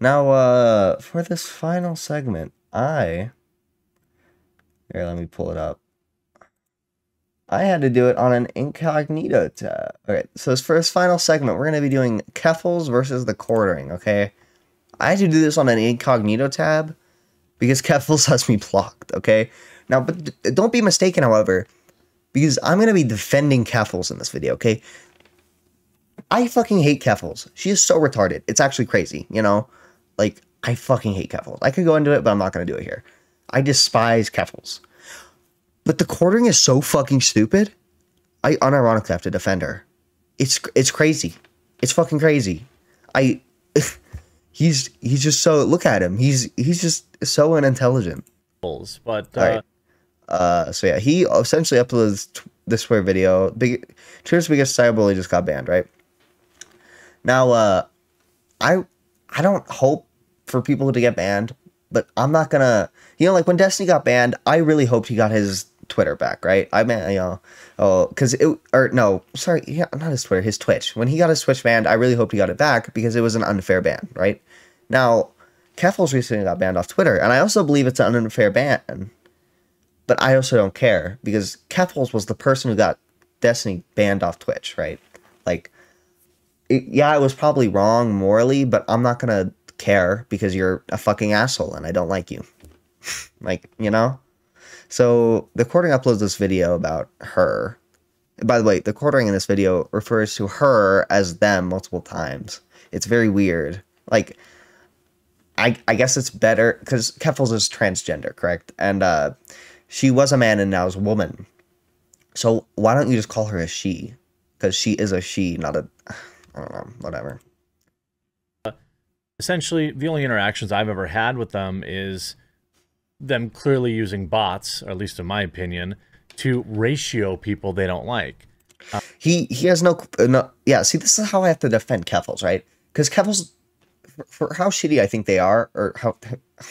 Now, uh, for this final segment, I. Here, let me pull it up. I had to do it on an incognito tab. Okay, so this first final segment, we're going to be doing Keffals versus the quartering, okay? I had to do this on an incognito tab because Keffals has me blocked, okay? Now, but don't be mistaken, however, because I'm going to be defending Keffals in this video, okay? I fucking hate Keffals. She is so retarded. It's actually crazy, you know? Like, I fucking hate Keffals. I could go into it, but I'm not going to do it here. I despise Keffals. But the quartering is so fucking stupid. I unironically have to defend her. It's it's crazy. It's fucking crazy. I he's he's just so look at him. He's he's just so unintelligent. But uh, Alright. Uh, so yeah, he essentially uploads this Twitter video. Big Twitter's biggest cyberbully just got banned, right? Now, uh, I I don't hope for people to get banned, but I'm not gonna. You know, like when Destiny got banned, I really hoped he got his Twitter back, right? I mean, you know, oh, because it or no, sorry, yeah, not his Twitter, his Twitch. When he got his Twitch banned, I really hoped he got it back because it was an unfair ban, right? Now, Keffals recently got banned off Twitter, and I also believe it's an unfair ban. But I also don't care because Keffals was the person who got Destiny banned off Twitch, right? Like, it, yeah, it was probably wrong morally, but I'm not gonna care because you're a fucking asshole and I don't like you. like, you know? So the quartering uploads this video about her. By the way, the quartering in this video refers to her as them multiple times. It's very weird. Like, I I guess it's better because Keffals is transgender, correct? And uh, she was a man and now is a woman. So why don't you just call her a she? Because she is a she, not a. I don't know. Whatever. Essentially, the only interactions I've ever had with them is them clearly using bots, or at least in my opinion, to ratio people they don't like. he he has no no yeah see this is how i have to defend keffals right? Because keffals for, for how shitty i think they are or how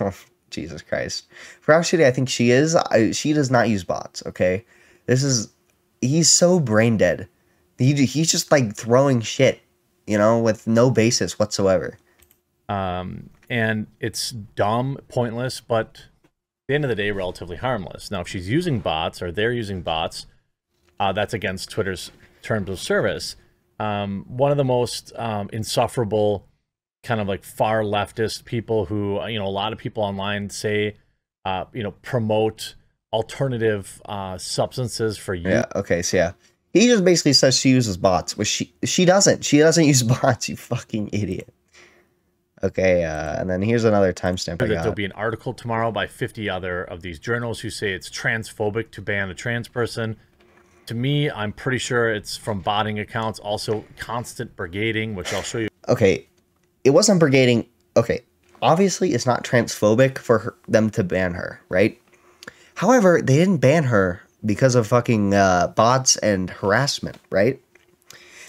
jesus christ. For how shitty i think she is I, she does not use bots okay? This is he's so brain dead. He, he's just like throwing shit you know with no basis whatsoever Um, and it's dumb, pointless, but at the end of the day, relatively harmless. Now, if she's using bots or they're using bots, uh, that's against Twitter's terms of service. Um, one of the most um, insufferable, kind of like far leftist people who, you know, a lot of people online say, uh, you know, promote alternative uh, substances for youth. yeah okay so yeah he just basically says she uses bots which she she doesn't she doesn't use bots you fucking idiot okay uh and then here's another timestamp that there'll be an article tomorrow by 50 other of these journals who say it's transphobic to ban a trans person. To me, I'm pretty sure it's from botting accounts, also constant brigading, which I'll show you okay, it wasn't brigading. Okay, obviously it's not transphobic for her, them to ban her, right? However, they didn't ban her because of fucking uh, bots and harassment, right?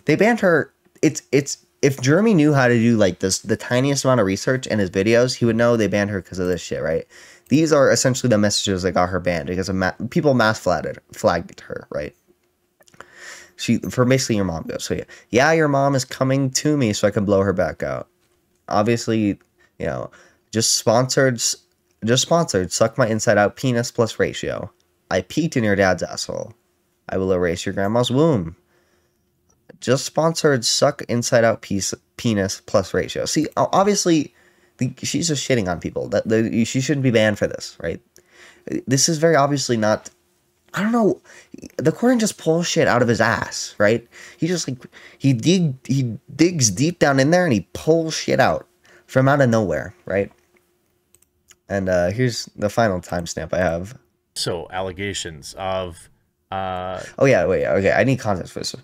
They banned her. It's it's if Jeremy knew how to do like this the tiniest amount of research in his videos, he would know they banned her because of this shit, right? These are essentially the messages that got her banned because of ma- people mass flagged flagged her, right? She for basically your mom goes. So yeah, yeah, your mom is coming to me so I can blow her back out. Obviously, you know, just sponsored, just sponsored. Suck my inside out penis plus ratio. I peeked in your dad's asshole. I will erase your grandma's womb. Just sponsored. Suck inside out piece penis plus ratio. See, obviously, the, she's just shitting on people. That the, she shouldn't be banned for this, right? This is very obviously not I don't know. The Corin just pulls shit out of his ass, right? He just like he dig he digs deep down in there and he pulls shit out from out of nowhere, right? And uh here's the final timestamp I have. so allegations of uh, Oh yeah, wait, okay, I need context for this.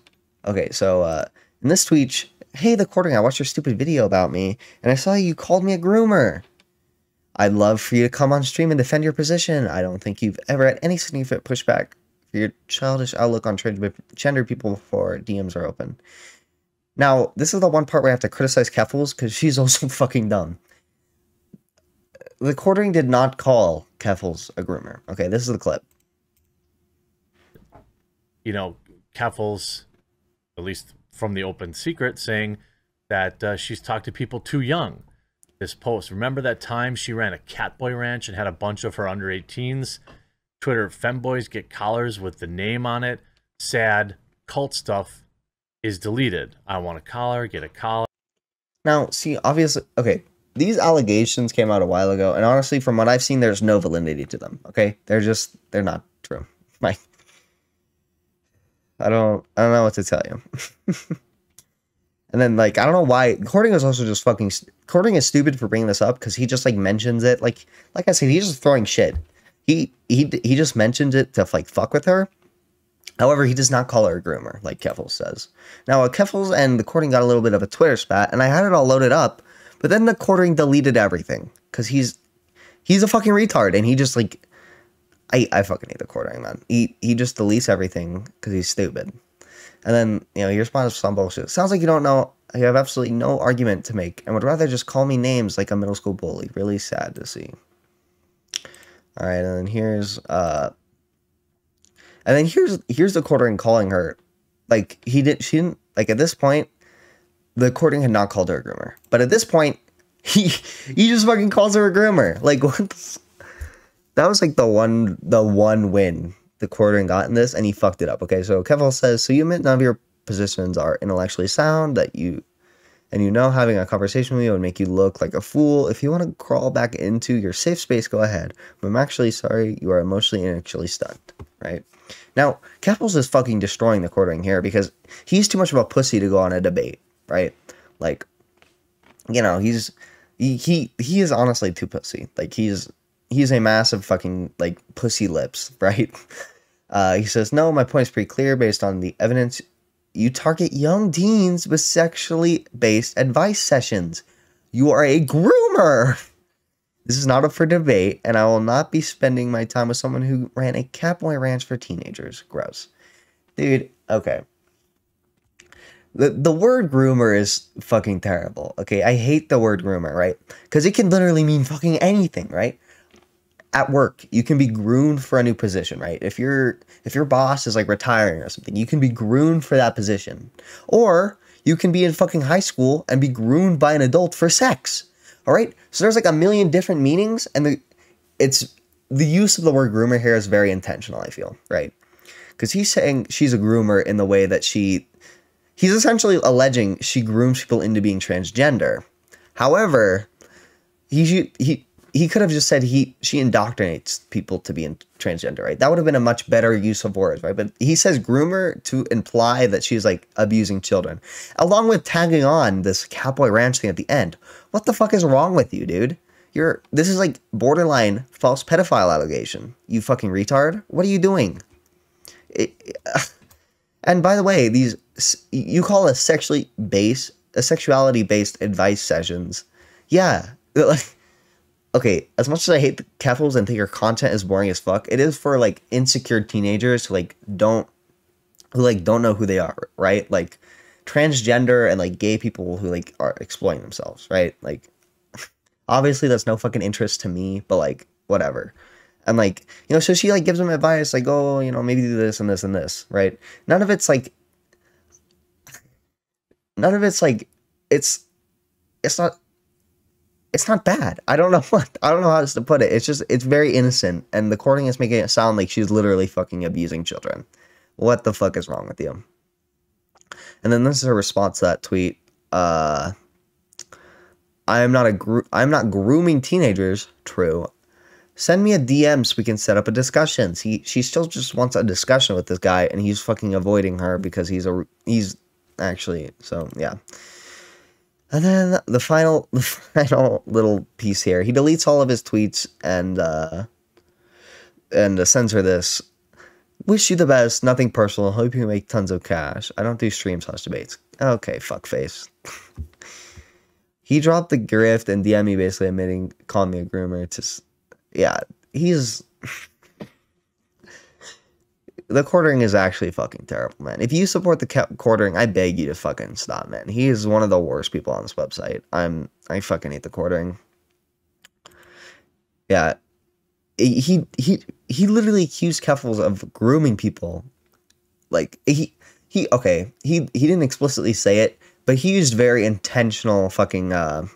Okay, so uh in this tweet, hey the Quartering, I watched your stupid video about me, and I saw you called me a groomer. I'd love for you to come on stream and defend your position. I don't think you've ever had any significant pushback for your childish outlook on transgender people before DMs are open. Now, this is the one part where I have to criticize Keffals because she's also fucking dumb. The Quartering did not call Keffals a groomer. Okay, this is the clip. you know, Keffals, at least from the open secret, saying that uh, she's talked to people too young. this post. Remember that time she ran a catboy ranch and had a bunch of her under 18s? Twitter femboys get collars with the name on it. Sad cult stuff is deleted. I want a collar, get a collar. Now, see, obviously, okay, these allegations came out a while ago, and honestly, from what I've seen, there's no validity to them. Okay, they're just they're not true. Like, I don't I don't know what to tell you. and then like I don't know why Cording is also just fucking Cording is stupid for bringing this up because he just like mentions it like like I said he's just throwing shit. He he he just mentions it to like fuck with her. However, he does not call her a groomer, like Keffals says. Now, uh, Keffals and the Cording got a little bit of a Twitter spat, and I had it all loaded up, but then the Cording deleted everything because he's he's a fucking retard, and he just like I I fucking hate the Cording man. He he just deletes everything because he's stupid, and then you know he responds to some bullshit. Sounds like you don't know. You have absolutely no argument to make, and would rather just call me names like a middle school bully. Really sad to see. All right, and then here's uh and then here's here's the Cording calling her, like he did she didn't like at this point, the Cording had not called her a groomer, but at this point, he he just fucking calls her a groomer. Like what? The, that was like the one the one win the Cording got in this, and he fucked it up. Okay, so Kevin says, so you admit none of your positions are intellectually sound, that you and you know having a conversation with you would make you look like a fool. If you want to crawl back into your safe space, go ahead. But I'm actually sorry you are emotionally and actually stunned, right? Now, Keffals is fucking destroying the quartering here because he's too much of a pussy to go on a debate, right? Like, you know, he's he he, he is honestly too pussy. Like he's he's a massive fucking like pussy lips, right? Uh, he says, no, my point is pretty clear based on the evidence. You target young teens with sexually based advice sessions. You are a groomer. This is not up for debate, and I will not be spending my time with someone who ran a Catboy Ranch for teenagers. Gross. Dude, okay. The, the word groomer is fucking terrible. Okay, I hate the word groomer, right? Because it can literally mean fucking anything, right? At work, you can be groomed for a new position, right? If your if your boss is like retiring or something, you can be groomed for that position. Or you can be in fucking high school and be groomed by an adult for sex. All right. So there's like a million different meanings, and the it's the use of the word groomer here is very intentional. I feel right because he's saying she's a groomer in the way that she he's essentially alleging she grooms people into being transgender. However, he he he could have just said he she indoctrinates people to be in transgender, right? That would have been a much better use of words, right? But he says groomer to imply that she's like abusing children, along with tagging on this cowboy ranch thing at the end. What the fuck is wrong with you, dude? You're this is like borderline false pedophile allegation. You fucking retard. What are you doing? It, and by the way, these you call a sexually based a sexuality based advice sessions. Yeah, like okay, as much as I hate the and think your content is boring as fuck, it is for like insecure teenagers who like don't who like don't know who they are, right? Like transgender and like gay people who like are exploiting themselves, right? Like obviously that's no fucking interest to me, but like whatever. And like, you know, so she like gives them advice like, oh, you know, maybe do this and this and this, right? None of it's like none of it's like it's it's not it's not bad. I don't know what I don't know how else to put it. It's just it's very innocent, and the Cording is making it sound like she's literally fucking abusing children. What the fuck is wrong with you? And then this is her response to that tweet. Uh, I am not a gro- I'm not grooming teenagers. True. Send me a DM so we can set up a discussion. He she still just wants a discussion with this guy, and he's fucking avoiding her because he's a he's actually so yeah. And then the final, the final little piece here. He deletes all of his tweets and uh, and uh, sends her this. Wish you the best. Nothing personal. Hope you make tons of cash. I don't do streams slash debates. Okay, fuck face. he dropped the grift and DM me basically admitting calling me a groomer. To yeah, he's the quartering is actually fucking terrible, man. If you support the quartering, I beg you to fucking stop, man. He is one of the worst people on this website. I'm I fucking hate the quartering. Yeah, he he he literally accused Keffals of grooming people. Like he he okay he he didn't explicitly say it, but he used very intentional fucking uh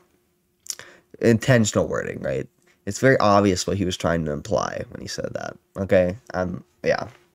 intentional wording, right? It's very obvious what he was trying to imply when he said that. Okay, um, yeah.